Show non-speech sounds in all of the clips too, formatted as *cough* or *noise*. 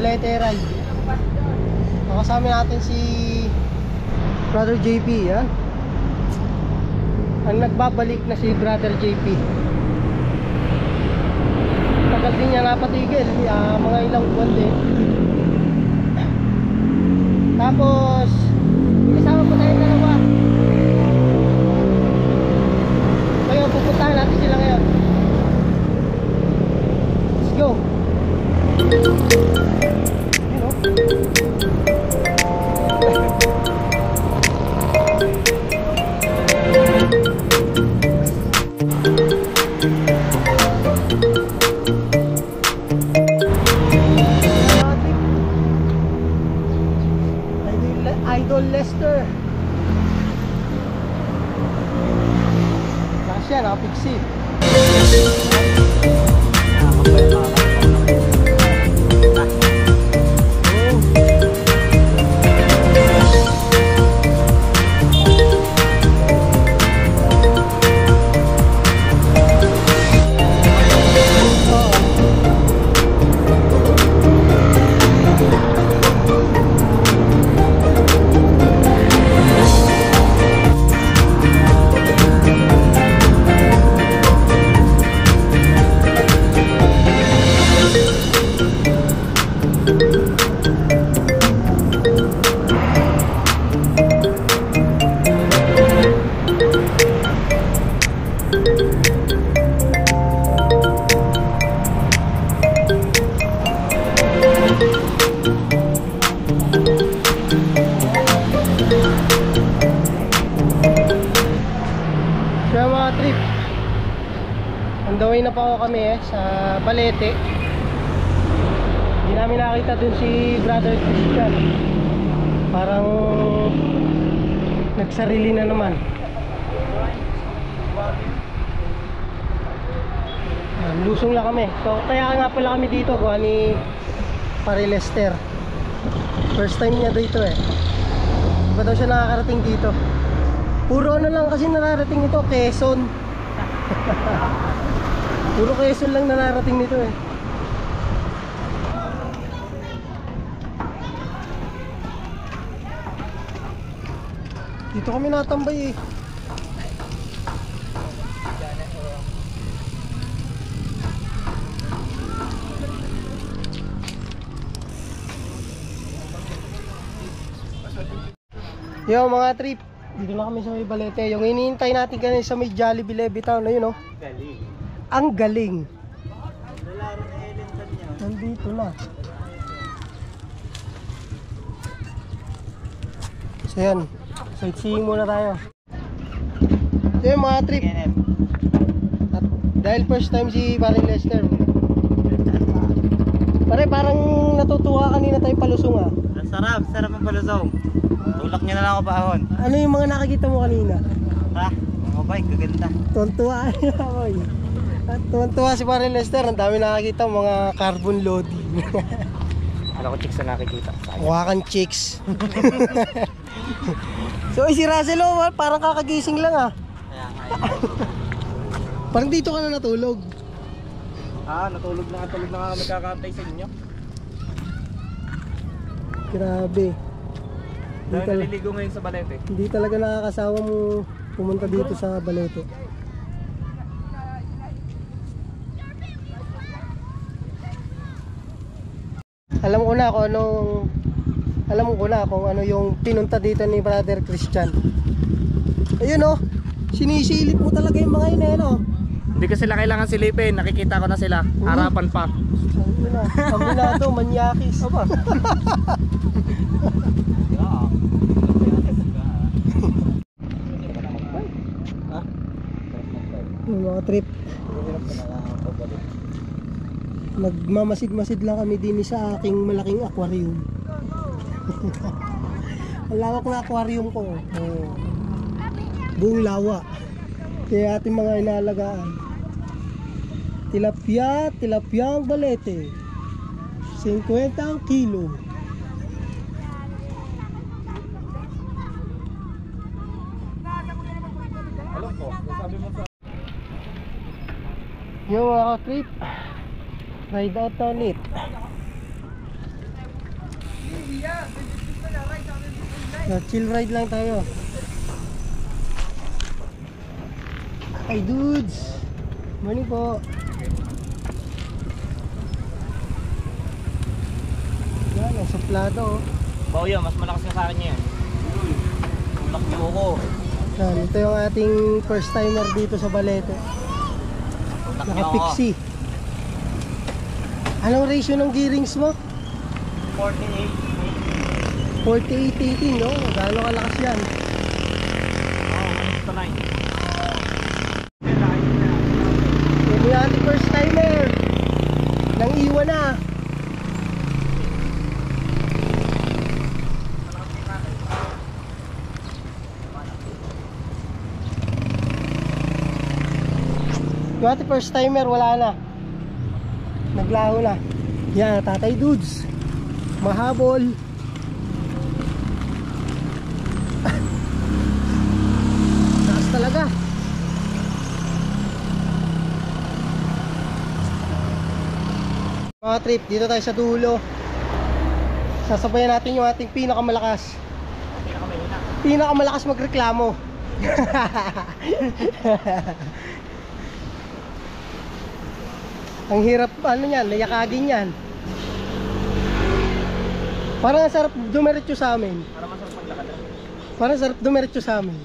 Balete Ride. Nakasama natin si Brother JP, yan. Ang nagbabalik na si Brother JP. Tagal din niya napatigil, ah, mga ilang buwan din. Tapos, kasama pa tayo dalawa. Ngayon, pupuntahan natin sila ngayon. Let's go. Thank you. Sa Balete Hindi namin nakita dun si Brother Christian. Parang Nagsarili na naman. Lusong lang kami. So kaya nga pala kami dito Kuha ni Pare Lester First time niya dito eh. Di ba daw siya nakakarating dito. Puro ano lang kasi nararating ito, Quezon. *laughs* Puro Quezon lang nararating nito eh. Dito kami natambay eh. Yo mga trip, dito na kami sa may Balete. Yung iniintay natin kanina sa may Jollibee Levittown na yun oh. Galing. Ang galing. Nandito na. So yan, sightseeing muna tayo. So yun mga trip. At dahil first time si Paring Lester. Pare parang natutuwa kanina tayo palusong ah. Ang sarap, sarap ang palusong. Tulak niya na lang ako paahon. Ano yung mga nakikita mo kanina? Ha? Mga bike, kaganda. Tuwan-tuwa ako *laughs* At tuwan-tuwa si Paring Lester. Ang dami nakikita mga carbon loading. *laughs* Ano ko chicks na nakikita? Sayang. Wakan chicks. *laughs* so eh, si Russell oh, parang kakagising lang ah. Nga. Parang dito ka na natulog. Ah, natulog na nga, tulog na magkakantay sa inyo. Grabe. Dahil naliligo ngayon sa balete. hindi talaga nakakasawa mo pumunta dito sa Balete. Alam ko na kung anong alam ko na kung ano yung pinunta dito ni Brother Christian. Ayun oh, sinisilip mo talaga yung mga yun eh, no? Hindi ko sila kailangan silipin, nakikita ko na sila. Harapan pa. Ano na, ambulado, manyakis. Aba. *laughs* Mga trip. Nagmamasid-masid lang kami din sa aking malaking aquarium. *laughs* Ang lawak na aquarium ko. Oh. Buong lawa. Kaya ating mga inalagaan. Tilapia, tilapia ang balete. 50 ang kilo. Yung mga trip. Ride out on it. So, chill ride lang tayo. Hi dudes! Morning po! Yan, ang suplado. Bawya, oh. mas malakas na sa akin yan. Lakbo ko. Yan, ito yung ating first timer dito sa Balete. Naka-pixie. Anong ratio ng gearings mo? 48. 48-18, no? Gaano kalakas yan? Oh, na yun. Yan yung ating first timer. Nang iwan na. Yung ating first timer, wala na. Naglaho na. Yan, tatay dudes. Mahabol. *laughs* Taas talaga. Mga trip, dito tayo sa dulo. Sasabayan natin yung ating pinakamalakas. Pinakamalakas magreklamo. *laughs* Ang hirap, ano yan, nayakagin yan. Parang ang sarap dumiretso sa amin. Para masarap maglakad. Parang sarap dumiretso sa amin.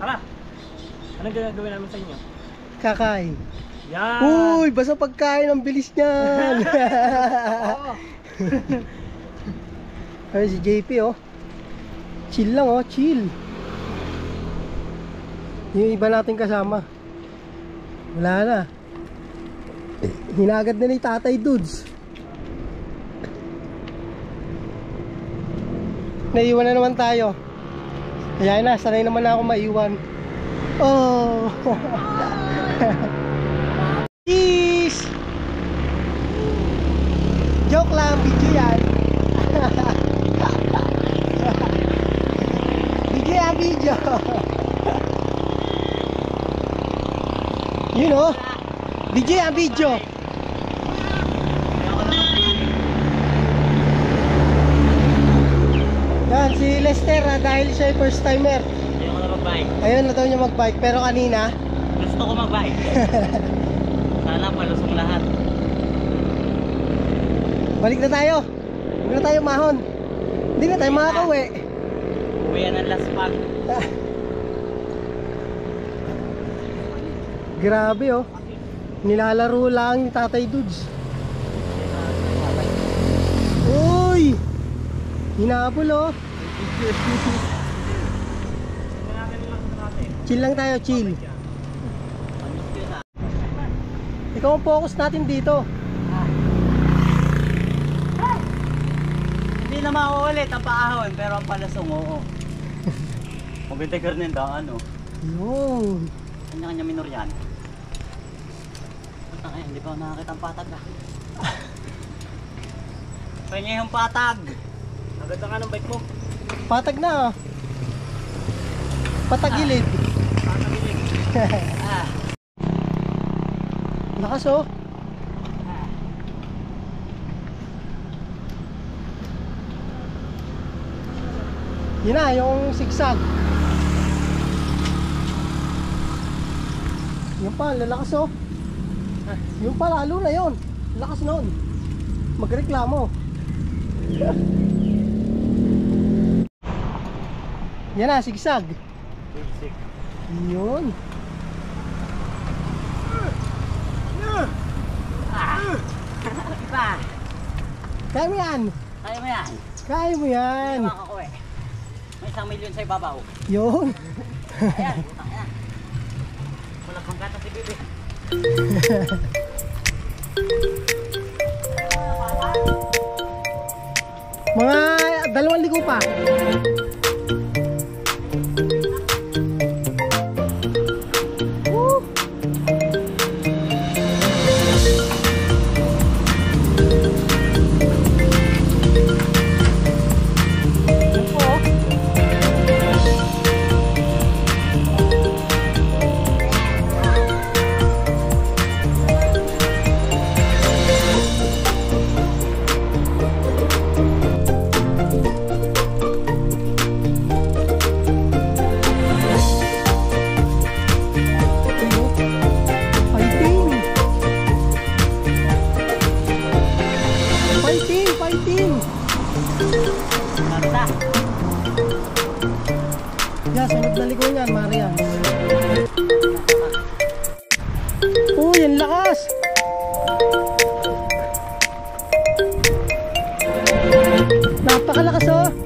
Tara! Anong gagawin namin sa inyo? Kakain. Yan! Uy, basta pagkain, ang bilis niyan. *laughs* Ay, si JP oh. Chill lang oh, chill. Yung iba nating kasama. Wala na. Hinagad na ni Tatay Dudes. Naiwan na naman tayo. Kaya na, sanay naman na ako maiwan. Oh! *laughs* Cheese! Joke lang, *laughs* video yan. video yan, video. you know? Video yan, video. Yan, si Lester ah, dahil siya ay first timer. Ayaw ko na mag-bike. Ayun na daw niya mag-bike pero kanina Gusto ko mag-bike. *laughs* Sana palusong lahat. Balik na tayo. Huwag na tayo mahon. Hindi na tayo makakauwi. Uwi yan ang last. Ah. *laughs* Grabe oh. Nilalaro lang ni Tatay Dudes. Uy! Hinabol oh. Chill lang tayo, chill. Ikaw ang focus natin dito. Hindi na mauulit ang paahon, pero ang palasong oo. Ka *laughs* rin ang ano. Yun. Kanya-kanya minor yan. Kaya, hindi pa ako nakakita ang patag ah. *laughs* Kanya yung patag. Maganda ka ng bike mo. Patag na oh. Patagilid. Patagilid. *laughs* ah. Lakas oh. Yun na, yung zigzag. Yun pa, lalakas oh. Yun pa, lalo na yun. Lakas noon. Magreklamo. Yan na, zigzag. Basic. Yun. Iba. Kaya mo yan. Kaya mo yan. Kaya mo yan. Hindi makakuwi. May isang milyon sa ibabaw. Yun. Ayan. Wala pang gata si Bibi. Mga dalawang ligo pa. Napakalakas oh!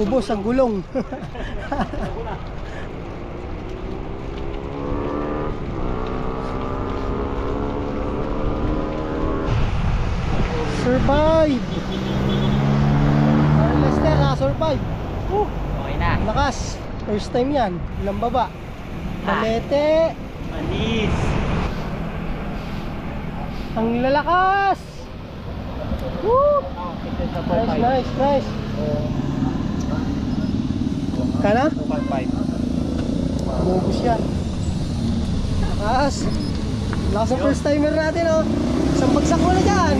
Ubos ang gulong. *laughs* Survive! Lester ha, survive. Oh, okay na. lakas. First time yan. Ilang baba. Ah. Balete. Manis. Ang lalakas! Woo! Nice, nice, nice. Kana? Bobus yan. Lakas. Lakas ang first timer natin, oh. Isang bagsak mo na dyan.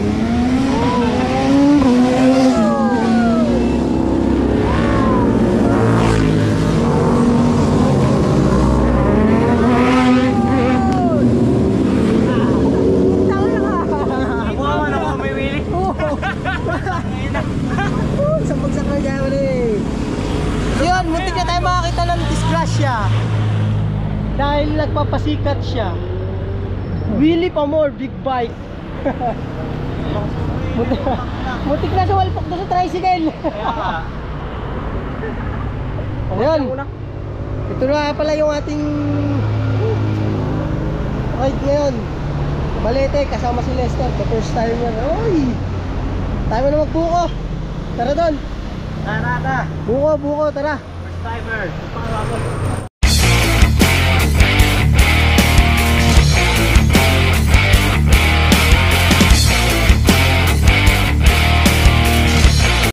Nakuha mo na ako may wili. Oh! Isang bagsak na dyan, eh. Yun, muntik na tayo makakita ng disgrasya. Dahil nagpapasikat siya. Willy Pamor, big bike. *laughs* muntik na sumalpak doon sa tricycle. Ayun. *laughs* Ito na pala yung ating ride ngayon. Balete, kasama si Lester. The first time yan. Oy! Tayo na magbuko. Tara doon. Tara na. Buko, buko, tara. First timer.